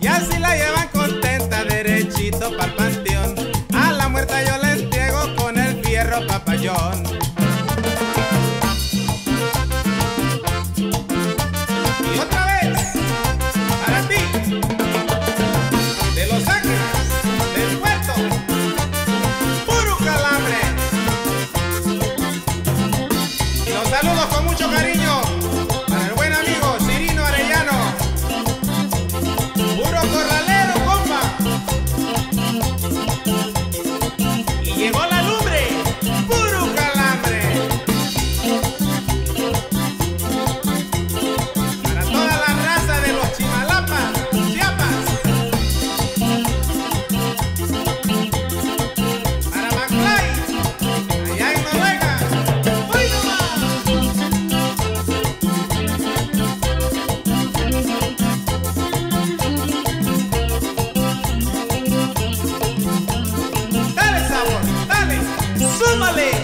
Y así la llevan contenta derechito pa'l panteón. A la muerta yo la entrego con el fierro papayón. Calma,